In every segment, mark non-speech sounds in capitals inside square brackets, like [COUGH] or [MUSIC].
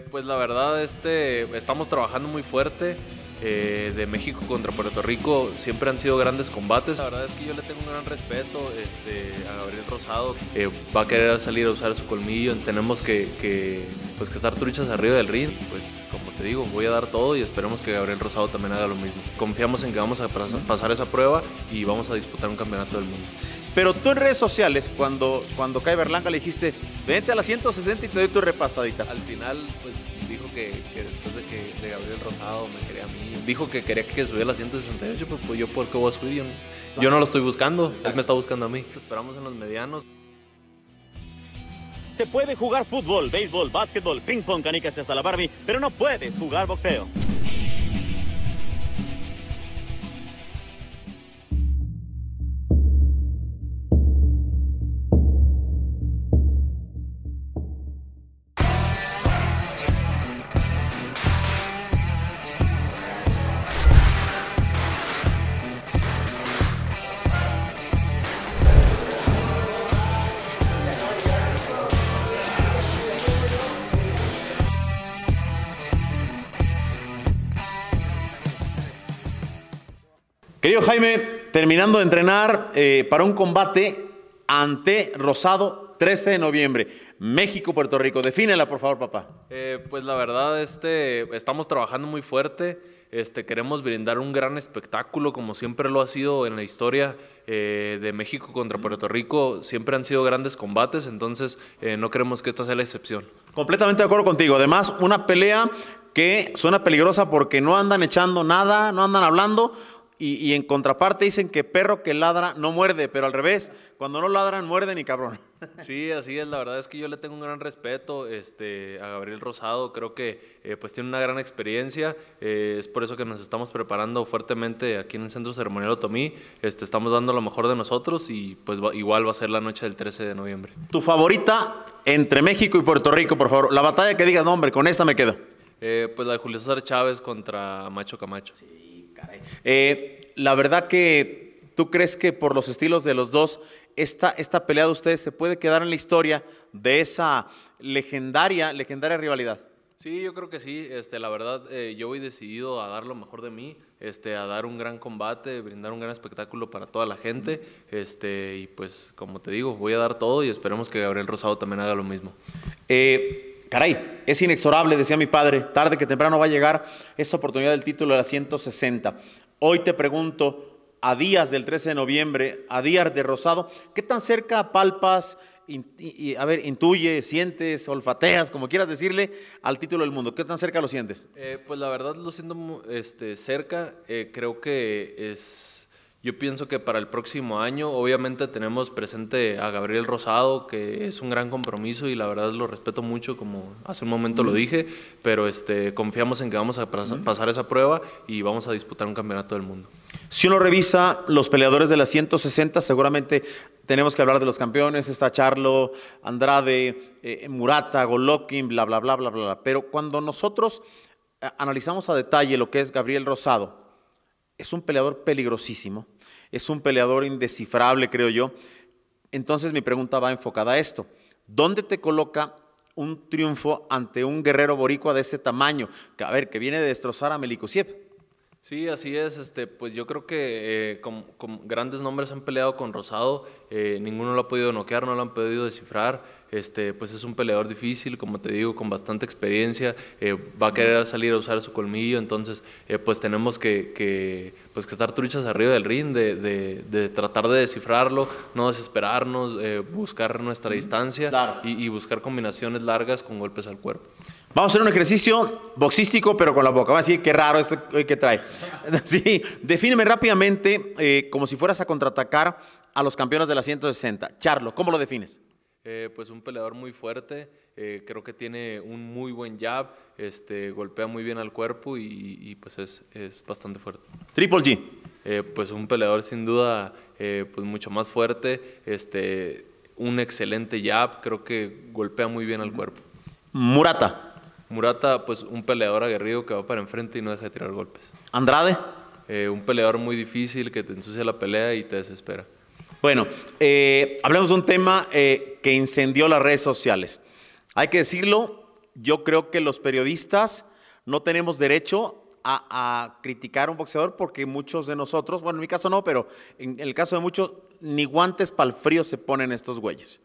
Pues la verdad, este, estamos trabajando muy fuerte. Eh, de México contra Puerto Rico siempre han sido grandes combates. La verdad es que yo le tengo un gran respeto este, a Gabriel Rosado. Eh, va a querer salir a usar su colmillo. Tenemos que, que, pues, que estar truchas arriba del ring. Pues como te digo, voy a dar todo y esperemos que Gabriel Rosado también haga lo mismo. Confiamos en que vamos a pasar esa prueba y vamos a disputar un campeonato del mundo. Pero tú en redes sociales, cuando, cuando cae Berlanga, le dijiste, vente a la 160 y te doy tu repasadita. Al final, pues dijo que, después de que de Gabriel Rosado me quería a mí, dijo que quería que subiera a la 168, pues, pues yo por qué voy a subir, yo no, yo no lo estoy buscando, él me está buscando a mí. esperamos en los medianos. Se puede jugar fútbol, béisbol, básquetbol, ping pong, canicas y hasta la Barbie, pero no puedes jugar boxeo. Querido Jaime, terminando de entrenar eh, para un combate ante Rosado 13 de noviembre, México-Puerto Rico. Defínela, por favor, papá. Eh, pues la verdad, este, estamos trabajando muy fuerte. Este, queremos brindar un gran espectáculo, como siempre lo ha sido en la historia eh, de México contra Puerto Rico. Siempre han sido grandes combates, entonces no queremos que esta sea la excepción. Completamente de acuerdo contigo. Además, una pelea que suena peligrosa porque no andan echando nada, no andan hablando y, en contraparte dicen que perro que ladra no muerde, pero al revés, cuando no ladran muerden y cabrón. [LAUGHS] Sí, así es. La verdad es que yo le tengo un gran respeto este, a Gabriel Rosado. Creo que eh, pues tiene una gran experiencia. Eh, es por eso que nos estamos preparando fuertemente aquí en el Centro Ceremonial Otomí. Este, estamos dando lo mejor de nosotros y pues igual va a ser la noche del 13 de noviembre. ¿Tu favorita entre México y Puerto Rico, por favor? La batalla que digas, no, hombre, con esta me quedo. Eh, pues la de Julio César Chávez contra Macho Camacho. Sí. Eh, la verdad que tú crees que por los estilos de los dos, esta, esta pelea de ustedes se puede quedar en la historia de esa legendaria, legendaria rivalidad. Sí, yo creo que sí. Este, la verdad, eh, yo voy decidido a dar lo mejor de mí, este, a dar un gran combate, brindar un gran espectáculo para toda la gente. Este, y pues, como te digo, voy a dar todo y esperemos que Gabriel Rosado también haga lo mismo. Eh, Caray, es inexorable, decía mi padre, tarde que temprano va a llegar esa oportunidad del título de la 160. Hoy te pregunto, a días del 13 de noviembre, a días de Rosado, ¿qué tan cerca palpas, a ver, intuye, sientes, olfateas, como quieras decirle, al título del mundo? ¿Qué tan cerca lo sientes? Eh, pues la verdad lo siento este, cerca, eh, creo que es yo pienso que para el próximo año, obviamente tenemos presente a Gabriel Rosado, que es un gran compromiso y la verdad lo respeto mucho, como hace un momento lo dije, pero este, confiamos en que vamos a pasar esa prueba y vamos a disputar un campeonato del mundo. Si uno revisa los peleadores de las 160, seguramente tenemos que hablar de los campeones, está Charlo, Andrade, eh, Murata, Golokin, bla, bla, bla, bla, bla. Pero cuando nosotros eh, analizamos a detalle lo que es Gabriel Rosado, es un peleador peligrosísimo es un peleador indescifrable, creo yo. Entonces mi pregunta va enfocada a esto. ¿Dónde te coloca un triunfo ante un guerrero boricua de ese tamaño? A ver, que viene de destrozar a Melikosiev. Sí, así es. Este, pues yo creo que eh, con, grandes nombres han peleado con Rosado, eh, ninguno lo ha podido noquear, no lo han podido descifrar. Este, pues es un peleador difícil, como te digo, con bastante experiencia, eh, va a querer salir a usar su colmillo, entonces eh, pues tenemos que, pues que estar truchas arriba del ring, de, tratar de descifrarlo, no desesperarnos, eh, buscar nuestra distancia y, buscar combinaciones largas con golpes al cuerpo. Vamos a hacer un ejercicio boxístico, pero con la boca. Vamos a decir, qué raro este hoy que trae. [LAUGHS] Sí, defíneme rápidamente, como si fueras a contraatacar a los campeones de la 160. Charlo, ¿cómo lo defines? Eh, pues un peleador muy fuerte, eh, creo que tiene un muy buen jab, este, golpea muy bien al cuerpo y, pues es, es, bastante fuerte. Triple G. Eh, pues un peleador sin duda pues mucho más fuerte, este, un excelente jab, creo que golpea muy bien al cuerpo. Murata. Murata, pues un peleador aguerrido que va para enfrente y no deja de tirar golpes. Andrade. un peleador muy difícil que te ensucia la pelea y te desespera. Bueno, hablemos de un tema que incendió las redes sociales. Hay que decirlo, yo creo que los periodistas no tenemos derecho a, a, criticar a un boxeador porque muchos de nosotros, bueno, en mi caso no, pero en, el caso de muchos, ni guantes para el frío se ponen estos güeyes.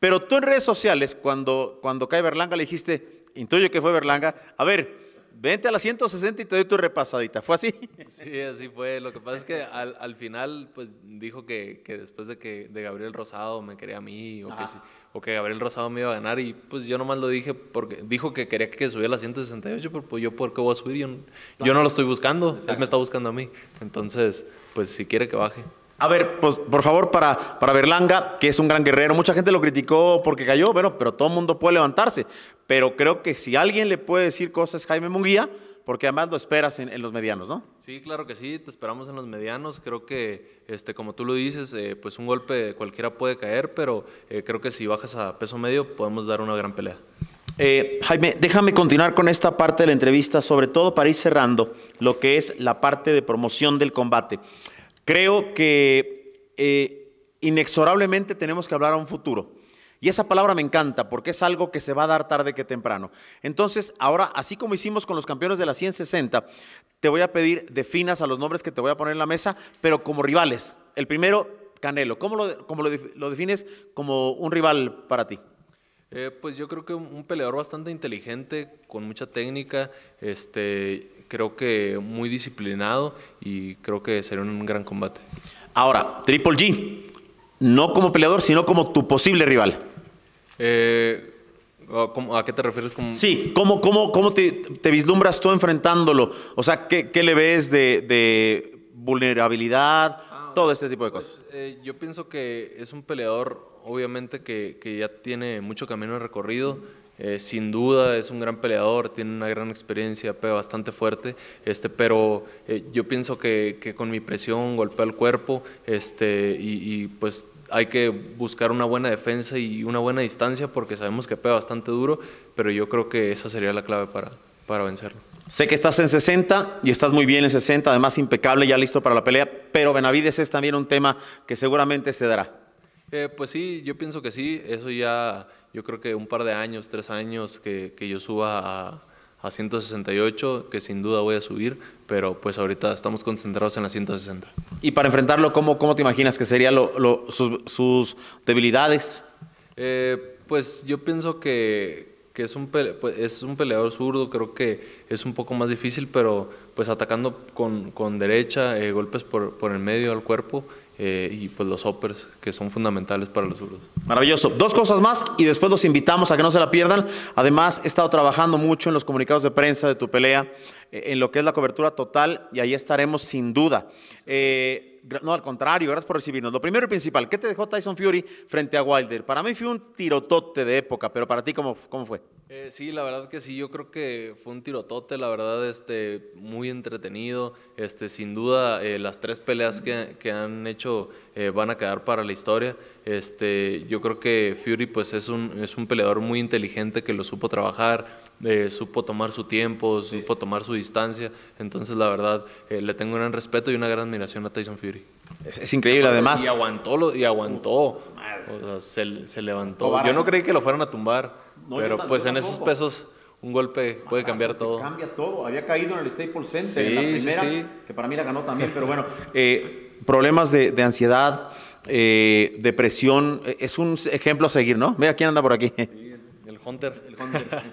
Pero tú en redes sociales, cuando, cuando cae Berlanga, le dijiste, intuyo que fue Berlanga, a ver, vente a la 160 y te doy tu repasadita. ¿Fue así? Sí, así fue. Lo que pasa es que al, al final, pues dijo que, que, después de que de Gabriel Rosado me quería a mí, o que, o que, Gabriel Rosado me iba a ganar, y pues yo nomás lo dije porque dijo que quería que subiera a la 168, pero pues yo, ¿por qué voy a subir? Yo, yo no lo estoy buscando, Exacto. él me está buscando a mí. Entonces, pues si quiere que baje. A ver, pues por favor, para, para Berlanga, que es un gran guerrero, mucha gente lo criticó porque cayó, bueno, pero todo el mundo puede levantarse. Pero creo que si alguien le puede decir cosas, Jaime Munguía, porque además lo esperas en, en, los medianos, ¿no? Sí, claro que sí, te esperamos en los medianos. Creo que, este, como tú lo dices, eh, pues un golpe cualquiera puede caer, pero eh, creo que si bajas a peso medio podemos dar una gran pelea. Eh, Jaime, déjame continuar con esta parte de la entrevista, sobre todo para ir cerrando lo que es la parte de promoción del combate. Creo que eh, inexorablemente tenemos que hablar a un futuro. Y esa palabra me encanta porque es algo que se va a dar tarde que temprano. Entonces, ahora, así como hicimos con los campeones de la 160, te voy a pedir definas a los nombres que te voy a poner en la mesa, pero como rivales. El primero, Canelo. ¿Cómo lo, cómo lo, lo defines como un rival para ti? Eh, pues yo creo que un, peleador bastante inteligente, con mucha técnica, este, creo que muy disciplinado y creo que sería un gran combate. Ahora, Triple G, no como peleador, sino como tu posible rival. Eh, ¿A qué te refieres? Como... Sí, ¿cómo, cómo, cómo te, te, vislumbras tú enfrentándolo? O sea, ¿qué, qué le ves de, de vulnerabilidad? Todo este tipo de cosas. Pues, eh, yo pienso que es un peleador, obviamente, que, ya tiene mucho camino recorrido. Eh, sin duda es un gran peleador, tiene una gran experiencia, pega bastante fuerte, este, pero eh, yo pienso que, con mi presión golpea el cuerpo este, y, y, pues hay que buscar una buena defensa y una buena distancia porque sabemos que pega bastante duro, pero yo creo que esa sería la clave para, para vencerlo. Sé que estás en 60 y estás muy bien en 60, además impecable, ya listo para la pelea, pero Benavides es también un tema que seguramente se dará. Eh, pues sí, yo pienso que sí, eso ya yo creo que un par de años, tres años que, que yo suba a, a, 168, que sin duda voy a subir, pero pues ahorita estamos concentrados en la 160. Y para enfrentarlo, ¿cómo, cómo te imaginas que serían lo, sus, sus, debilidades? Eh, pues yo pienso que, que es, un pele, pues es un peleador zurdo, creo que es un poco más difícil, pero pues atacando con, con derecha, eh, golpes por, por el medio al cuerpo, eh, y pues los uppers que son fundamentales para los zurdos. Maravilloso. Dos cosas más y después los invitamos a que no se la pierdan. Además, he estado trabajando mucho en los comunicados de prensa de tu pelea, eh, en lo que es la cobertura total y ahí estaremos sin duda. No, al contrario, gracias por recibirnos. Lo primero y principal, ¿qué te dejó Tyson Fury frente a Wilder? Para mí fue un tirotote de época, pero para ti, ¿cómo, cómo fue? Eh, sí, la verdad que sí, yo creo que fue un tirotote, la verdad, este, muy entretenido. Este, sin duda, eh, las tres peleas que, que han hecho eh, van a quedar para la historia. Este, yo creo que Fury pues, es, un, es un peleador muy inteligente que lo supo trabajar, eh, supo tomar su tiempo, supo tomar su distancia. Entonces, la verdad, eh, le tengo un gran respeto y una gran admiración a Tyson Fury. Es, es increíble, además. Y aguantó, lo, y aguantó. O sea, se, se, levantó. Yo no creí que lo fueran a tumbar, no, pero pues en esos pesos un golpe puede cambiar todo. Cambia todo. Había caído en el Staples Center sí, en la primera, sí, sí. que para mí la ganó también, pero bueno, [LAUGHS] eh, problemas de, de ansiedad, eh, depresión, es un ejemplo a seguir, ¿no? Mira quién anda por aquí. El Hunter. El Hunter.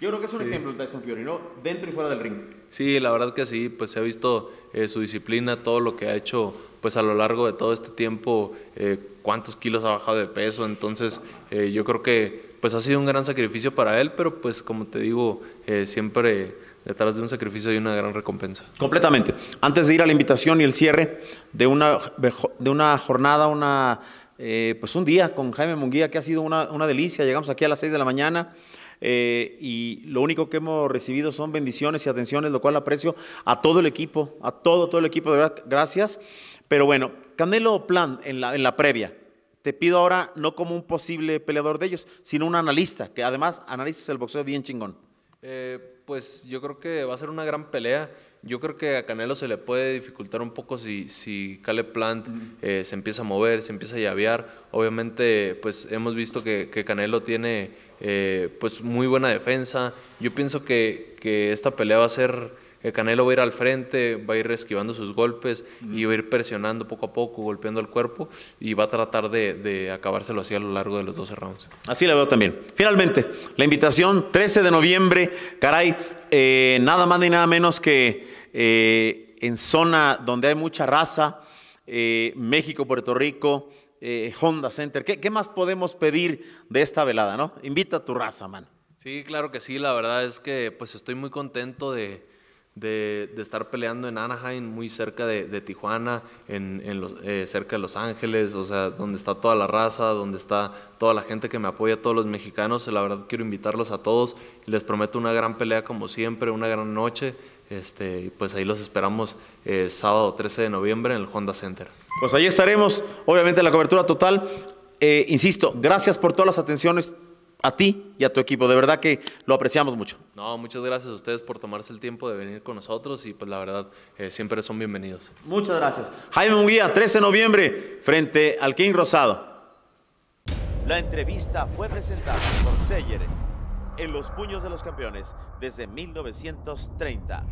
Yo creo que es un sí. ejemplo el Tyson Fury, ¿no? Dentro y fuera del ring. Sí, la verdad que sí, pues se ha visto eh, su disciplina, todo lo que ha hecho pues a lo largo de todo este tiempo, eh, cuántos kilos ha bajado de peso, entonces eh, yo creo que pues ha sido un gran sacrificio para él, pero pues como te digo, eh, siempre detrás de un sacrificio hay una gran recompensa. Completamente. Antes de ir a la invitación y el cierre de una, de una jornada, una eh, pues un día con Jaime Munguía que ha sido una, una delicia. Llegamos aquí a las 6 de la mañana eh, y lo único que hemos recibido son bendiciones y atenciones, lo cual aprecio a todo el equipo, a todo, todo el equipo, de verdad, gracias. Pero bueno, Canelo Plan en la, en la previa. Te pido ahora no como un posible peleador de ellos, sino un analista, que además analices el boxeo bien chingón. Eh, pues yo creo que va a ser una gran pelea. Yo creo que a Canelo se le puede dificultar un poco si, si Caleb Plant eh, se empieza a mover, se empieza a llavear. Obviamente, pues hemos visto que, que Canelo tiene eh, pues muy buena defensa. Yo pienso que, que esta pelea va a ser el Canelo va a ir al frente, va a ir esquivando sus golpes y va a ir presionando poco a poco, golpeando el cuerpo y va a tratar de, acabárselo así a lo largo de los 12 rounds. Así la veo también. Finalmente, la invitación, 13 de noviembre, caray, eh, nada más ni nada menos que eh, en zona donde hay mucha raza, eh, México, Puerto Rico, Honda Center. ¿Qué, ¿Qué, más podemos pedir de esta velada, no? Invita a tu raza, man. Sí, claro que sí. La verdad es que pues estoy muy contento de, de, estar peleando en Anaheim, muy cerca de, Tijuana, en, eh, cerca de Los Ángeles, o sea, donde está toda la raza, donde está toda la gente que me apoya, todos los mexicanos. La verdad quiero invitarlos a todos y les prometo una gran pelea como siempre, una gran noche. Este, pues ahí los esperamos eh, sábado 13 de noviembre en el Honda Center. Pues ahí estaremos, obviamente la cobertura total. Eh, insisto, gracias por todas las atenciones a ti y a tu equipo. De verdad que lo apreciamos mucho. No, muchas gracias a ustedes por tomarse el tiempo de venir con nosotros y pues la verdad eh, siempre son bienvenidos. Muchas gracias. Jaime Munguía, 13 de noviembre, frente al King Rosado. La entrevista fue presentada por Seyer en los puños de los campeones desde 1930.